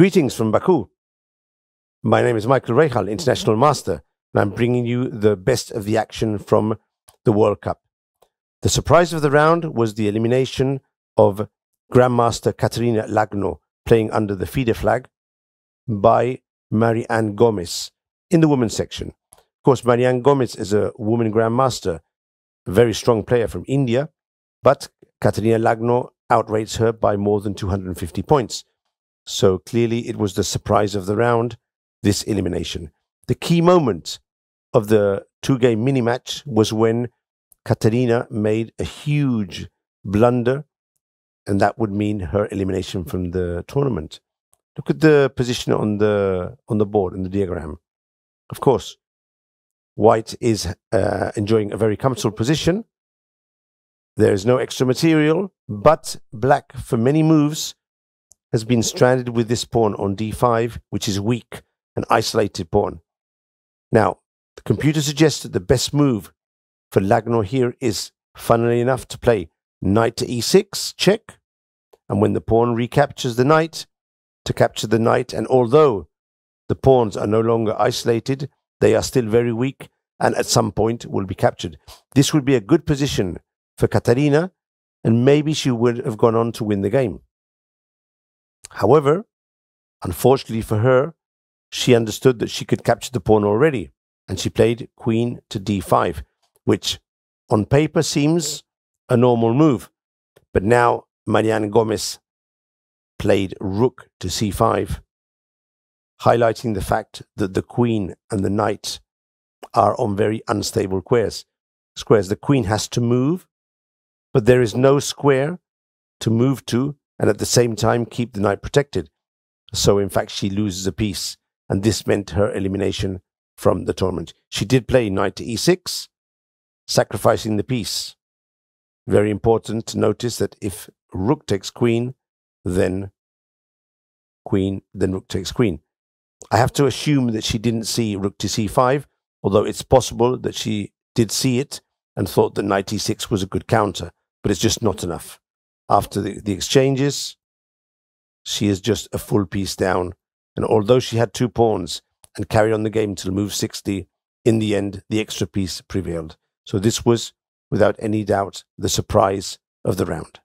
Greetings from Baku. My name is Michael Rahal, International mm-hmm. Master, and I'm bringing you the best of the action from the World Cup. The surprise of the round was the elimination of Grandmaster Kateryna Lagno playing under the FIDE flag by Mary Ann Gomes in the women's section. Of course, Mary Ann Gomes is a woman grandmaster, a very strong player from India, but Kateryna Lagno outrates her by more than 250 points. So clearly, it was the surprise of the round, this elimination. The key moment of the two game mini match was when Kateryna made a huge blunder, and that would mean her elimination from the tournament. Look at the position on the on the board in the diagram. Of course, white is uh, enjoying a very comfortable position. There is no extra material, but black, for many moves, has been stranded with this pawn on d5, which is weak, an isolated pawn. Now, the computer suggests that the best move for Lagno here is, funnily enough, to play knight to e6, check, and when the pawn recaptures the knight, to capture the knight, and although the pawns are no longer isolated, they are still very weak, and at some point will be captured. This would be a good position for Kateryna, and maybe she would have gone on to win the game. However, unfortunately for her, she understood that she could capture the pawn already, and she played queen to d5, which on paper seems a normal move. But now Mary Ann Gomes played rook to c5, highlighting the fact that the queen and the knight are on very unstable squares. Squares. The queen has to move, but there is no square to move to and at the same time keep the knight protected. So, in fact, she loses a piece, and this meant her elimination from the tournament. She did play knight to e6, sacrificing the piece. Very important to notice that if rook takes queen, then queen, then rook takes queen. I have to assume that she didn't see rook to c5, although it's possible that she did see it and thought that knight e6 was a good counter, but it's just not enough after the, the exchanges, she is just a full piece down. And although she had two pawns and carried on the game till move 60, in the end, the extra piece prevailed. So this was, without any doubt, the surprise of the round.